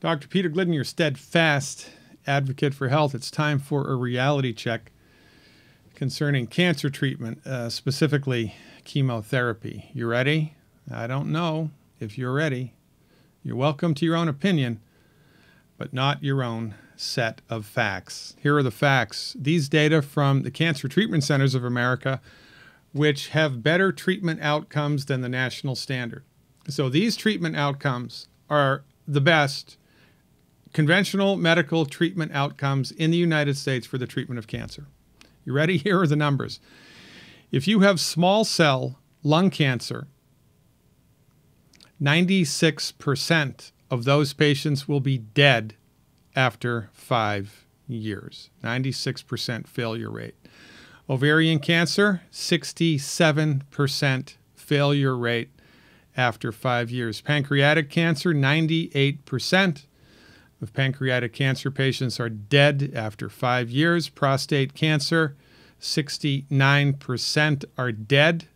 Dr. Peter Glidden, your steadfast advocate for health. It's time for a reality check concerning cancer treatment, uh, specifically chemotherapy. You ready? I don't know if you're ready. You're welcome to your own opinion, but not your own set of facts. Here are the facts. These data from the Cancer Treatment Centers of America, which have better treatment outcomes than the national standard. So these treatment outcomes are the best conventional medical treatment outcomes in the United States for the treatment of cancer. You ready? Here are the numbers. If you have small cell lung cancer, 96% of those patients will be dead after five years. 96% failure rate. Ovarian cancer, 67% failure rate after five years. Pancreatic cancer, 98% of pancreatic cancer patients are dead after five years. Prostate cancer, 69% are dead.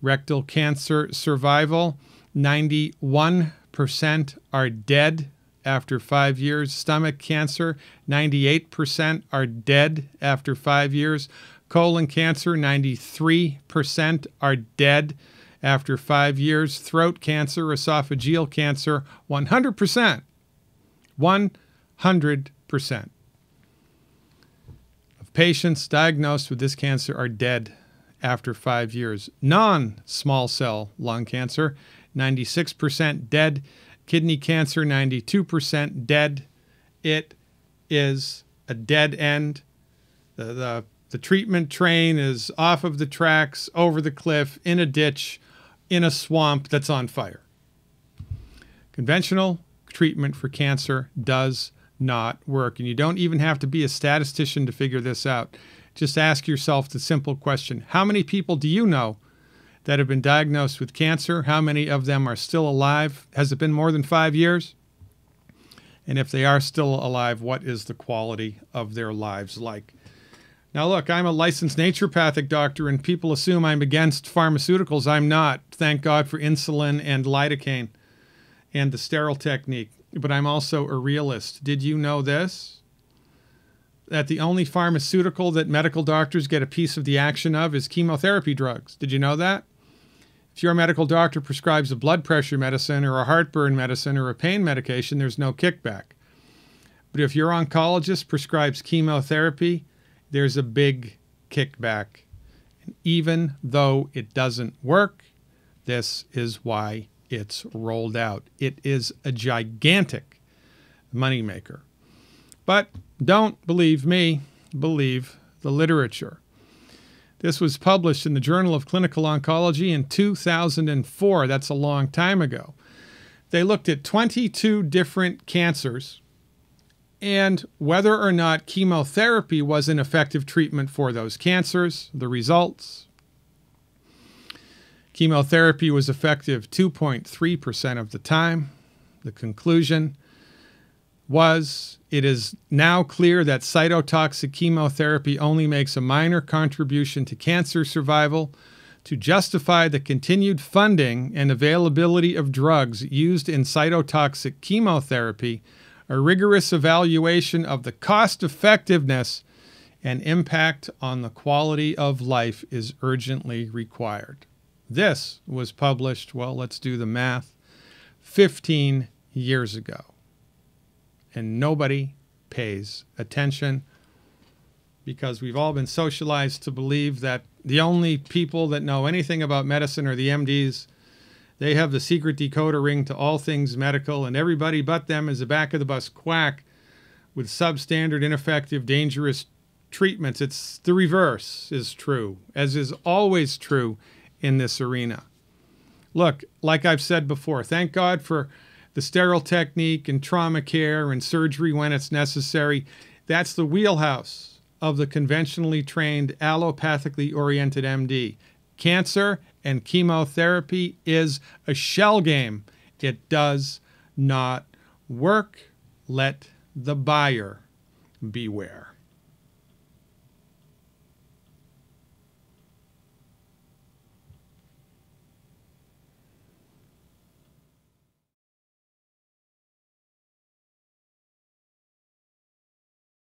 Rectal cancer survival, 91% are dead after five years. Stomach cancer, 98% are dead after five years. Colon cancer, 93% are dead after five years. Throat cancer, esophageal cancer, 100%. 100% of patients diagnosed with this cancer are dead after five years. Non small cell lung cancer, 96% dead. Kidney cancer, 92% dead. It is a dead end. The, the, the treatment train is off of the tracks, over the cliff, in a ditch, in a swamp that's on fire. Conventional treatment for cancer does not work. And you don't even have to be a statistician to figure this out. Just ask yourself the simple question How many people do you know that have been diagnosed with cancer? How many of them are still alive? Has it been more than five years? And if they are still alive, what is the quality of their lives like? Now, look, I'm a licensed naturopathic doctor, and people assume I'm against pharmaceuticals. I'm not. Thank God for insulin and lidocaine and the sterile technique. But I'm also a realist. Did you know this? That the only pharmaceutical that medical doctors get a piece of the action of is chemotherapy drugs. Did you know that? If your medical doctor prescribes a blood pressure medicine or a heartburn medicine or a pain medication, there's no kickback. But if your oncologist prescribes chemotherapy, there's a big kickback. And even though it doesn't work, this is why it's rolled out. It is a gigantic moneymaker. But don't believe me, believe the literature. This was published in the Journal of Clinical Oncology in 2004. That's a long time ago. They looked at 22 different cancers and whether or not chemotherapy was an effective treatment for those cancers. The results Chemotherapy was effective 2.3% of the time. The conclusion was it is now clear that cytotoxic chemotherapy only makes a minor contribution to cancer survival. To justify the continued funding and availability of drugs used in cytotoxic chemotherapy, a rigorous evaluation of the cost effectiveness and impact on the quality of life is urgently required. This was published, well, let's do the math, 15 years ago. And nobody pays attention because we've all been socialized to believe that the only people that know anything about medicine are the MDs. They have the secret decoder ring to all things medical, and everybody but them is a back of the bus quack with substandard, ineffective, dangerous treatments. It's the reverse is true, as is always true in this arena. Look, like I've said before, thank God for the sterile technique and trauma care and surgery when it's necessary. That's the wheelhouse of the conventionally trained allopathically oriented MD. Cancer and chemotherapy is a shell game. It does not work. Let the buyer beware.